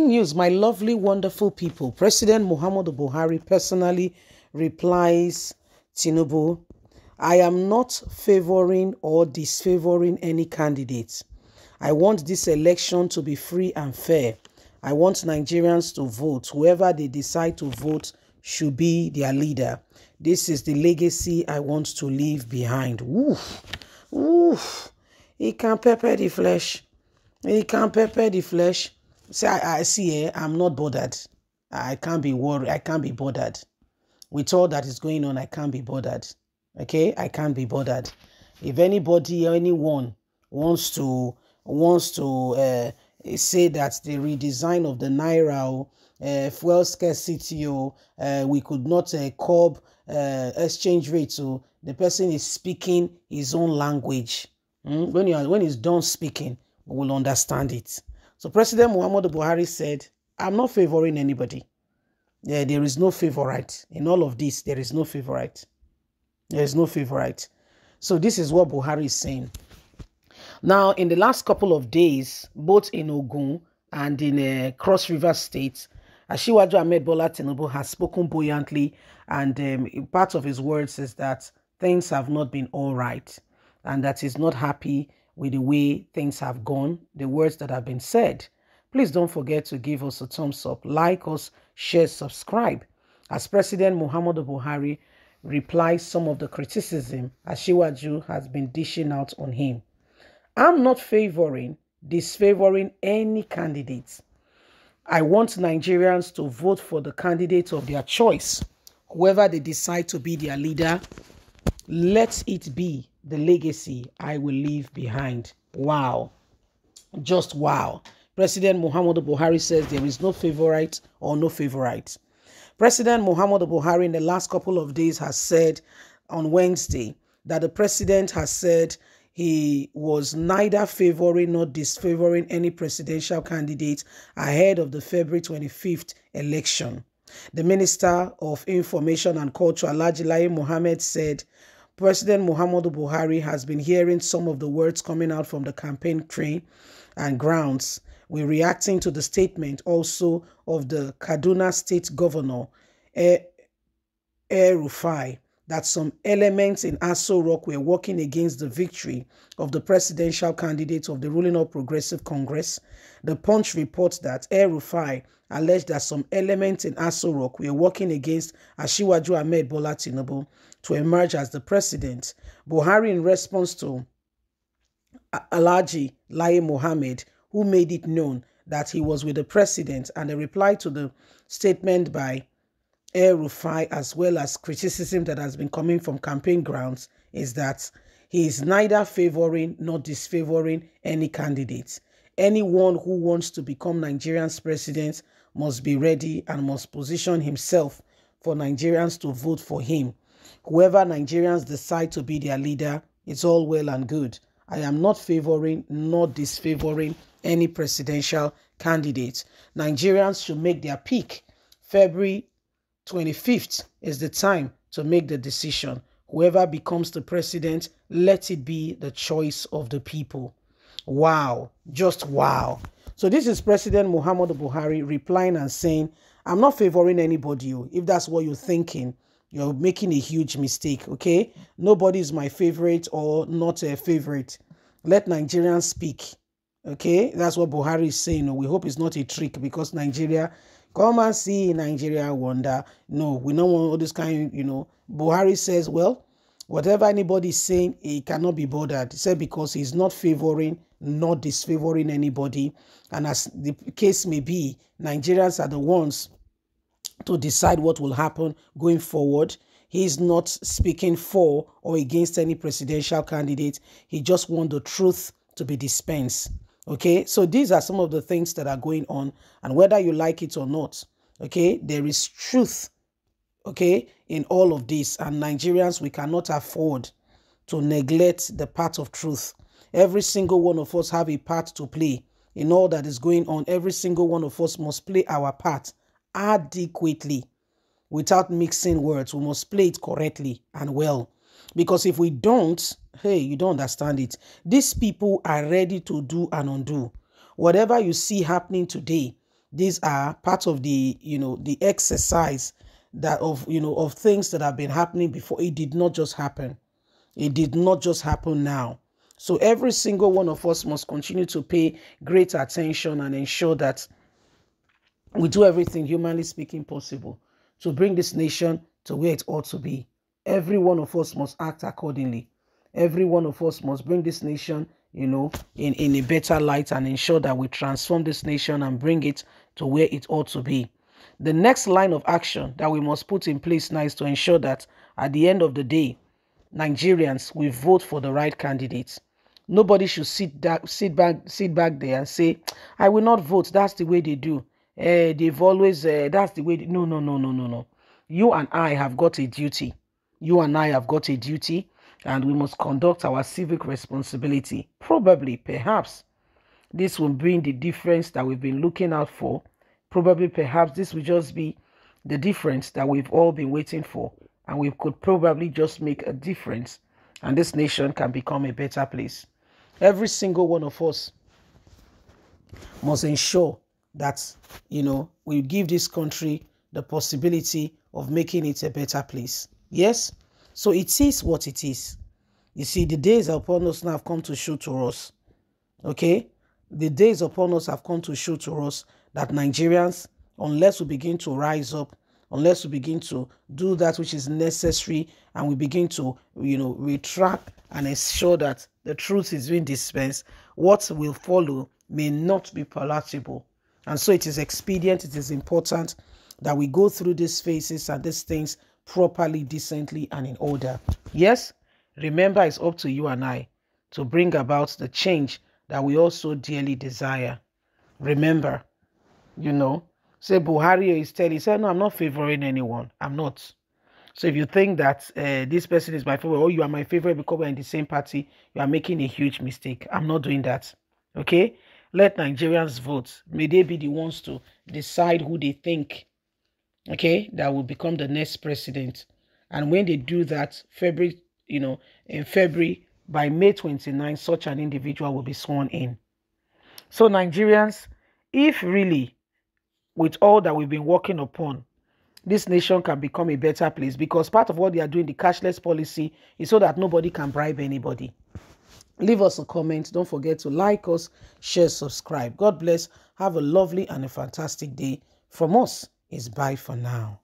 news, my lovely, wonderful people. President Muhammadu Buhari personally replies Tinubu, I am not favoring or disfavoring any candidate. I want this election to be free and fair. I want Nigerians to vote. Whoever they decide to vote should be their leader. This is the legacy I want to leave behind. Oof, oof. He can pepper the flesh. He can pepper the flesh. See, I, I see, eh, I'm not bothered. I can't be worried. I can't be bothered. With all that is going on, I can't be bothered. Okay? I can't be bothered. If anybody or anyone wants to wants to uh, say that the redesign of the naira, uh, fuel scarcity, uh, we could not uh, curb uh, exchange rate, so the person is speaking his own language. Mm? When you are, when he's done speaking, we will understand it. So President Muhammadu Buhari said, I'm not favoring anybody. Yeah, there is no favorite. In all of this, there is no favorite. There is no favorite. So this is what Buhari is saying. Now, in the last couple of days, both in Ogun and in uh, Cross River State, Ashiwaju Ahmed Bola Tinubu has spoken buoyantly, and um, part of his words is that things have not been all right, and that he's not happy with the way things have gone, the words that have been said. Please don't forget to give us a thumbs up, like us, share, subscribe. As President Muhammadu Buhari replies some of the criticism Ashiwaju has been dishing out on him. I'm not favoring, disfavoring any candidate. I want Nigerians to vote for the candidate of their choice. Whoever they decide to be their leader, let it be the legacy I will leave behind. Wow. Just wow. President Muhammadu Buhari says there is no favorite or no favorite. President Muhammadu Buhari in the last couple of days has said on Wednesday that the president has said he was neither favoring nor disfavoring any presidential candidate ahead of the February 25th election. The Minister of Information and Culture, Alhaji Mohammed, said President Muhammadu Buhari has been hearing some of the words coming out from the campaign train and grounds. We're reacting to the statement also of the Kaduna State Governor, Air Rufai, that some elements in Aso Rock were working against the victory of the presidential candidate of the ruling All Progressive Congress. The Punch reports that El-Rufai alleged that some elements in Aso Rock were working against Ashiwaju Ahmed Bola to emerge as the president. Buhari, in response to Alhaji Lai Mohammed, who made it known that he was with the president, and a reply to the statement by El-Rufai, as well as criticism that has been coming from campaign grounds, is that he is neither favoring nor disfavoring any candidate. Anyone who wants to become Nigerian's president must be ready and must position himself for Nigerians to vote for him. Whoever Nigerians decide to be their leader, it's all well and good. I am not favoring nor disfavoring any presidential candidate. Nigerians should make their pick. February 25th is the time to make the decision. Whoever becomes the president, let it be the choice of the people. Wow, just wow. So this is President Muhammadu Buhari replying and saying, I'm not favoring anybody. Oh, if that's what you're thinking, you're making a huge mistake, okay? Nobody is my favorite or not a favorite. Let Nigerians speak, okay? That's what Buhari is saying. Oh. We hope it's not a trick because Nigeria, come and see Nigeria wonder. No, we don't want all this kind, you know. Buhari says, well, whatever anybody is saying, he cannot be bothered. He said because he's not favoring, not disfavoring anybody. And as the case may be, Nigerians are the ones to decide what will happen going forward. He is not speaking for or against any presidential candidate. He just wants the truth to be dispensed. Okay, so these are some of the things that are going on, and whether you like it or not, okay, there is truth, okay, in all of this. And Nigerians, we cannot afford to neglect the part of truth. Every single one of us have a part to play in all that is going on. Every single one of us must play our part adequately without mixing words. We must play it correctly and well. Because if we don't, hey, you don't understand it. These people are ready to do and undo. Whatever you see happening today, these are part of the you know the exercise that of you know of things that have been happening before it did not just happen it did not just happen now so every single one of us must continue to pay great attention and ensure that we do everything humanly speaking possible to bring this nation to where it ought to be every one of us must act accordingly. Every one of us must bring this nation you know in in a better light and ensure that we transform this nation and bring it to where it ought to be. The next line of action that we must put in place now is to ensure that at the end of the day nigerians will vote for the right candidates. Nobody should sit sit back sit back there and say i will not vote. That's the way they do. Uh, they've always uh, that's the way they... no no no no no no. You and i have got a duty you and i have got a duty and we must conduct our civic responsibility. Probably, perhaps, this will bring the difference that we've been looking out for. Probably, perhaps, this will just be the difference that we've all been waiting for. And we could probably just make a difference. And this nation can become a better place. Every single one of us must ensure that, you know, we give this country the possibility of making it a better place. Yes? So it is what it is. You see, the days upon us now have come to show to us. Okay? The days upon us have come to show to us that Nigerians, unless we begin to rise up, unless we begin to do that which is necessary and we begin to, you know, retract and ensure that the truth is being dispensed, what will follow may not be palatable. And so it is expedient, it is important that we go through these phases and these things properly, decently, and in order. Yes, remember it's up to you and I to bring about the change that we also dearly desire. Remember, you know, say Buhari is telling, say, no, I'm not favoring anyone. I'm not. So if you think that uh, this person is my favorite or you are my favorite because we're in the same party, you are making a huge mistake. I'm not doing that. Okay? Let Nigerians vote. May they be the ones to decide who they think okay, that will become the next president. And when they do that, February, you know, in February, by May 29, such an individual will be sworn in. So, Nigerians, if really, with all that we've been working upon, this nation can become a better place because part of what they are doing, the cashless policy, is so that nobody can bribe anybody. Leave us a comment. Don't forget to like us, share, subscribe. God bless. Have a lovely and a fantastic day from us is bye for now.